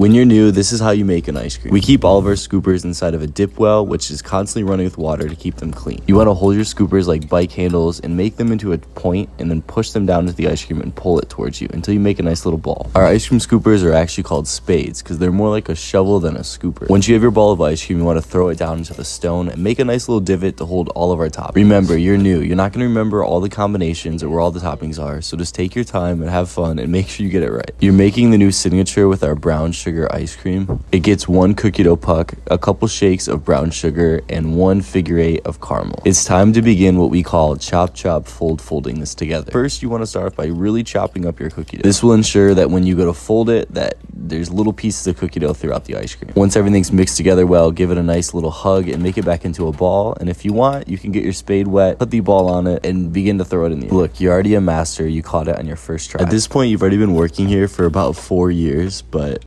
When you're new, this is how you make an ice cream. We keep all of our scoopers inside of a dip well, which is constantly running with water to keep them clean. You want to hold your scoopers like bike handles and make them into a point and then push them down into the ice cream and pull it towards you until you make a nice little ball. Our ice cream scoopers are actually called spades because they're more like a shovel than a scooper. Once you have your ball of ice cream, you want to throw it down into the stone and make a nice little divot to hold all of our toppings. Remember, you're new. You're not going to remember all the combinations or where all the toppings are, so just take your time and have fun and make sure you get it right. You're making the new signature with our brown sugar ice cream. It gets one cookie dough puck, a couple shakes of brown sugar, and one figure eight of caramel. It's time to begin what we call chop chop fold folding this together. First, you want to start by really chopping up your cookie dough. This will ensure that when you go to fold it, that there's little pieces of cookie dough throughout the ice cream. Once everything's mixed together well, give it a nice little hug and make it back into a ball. And if you want, you can get your spade wet, put the ball on it, and begin to throw it in the air. Look, you're already a master. You caught it on your first try. At this point, you've already been working here for about four years, but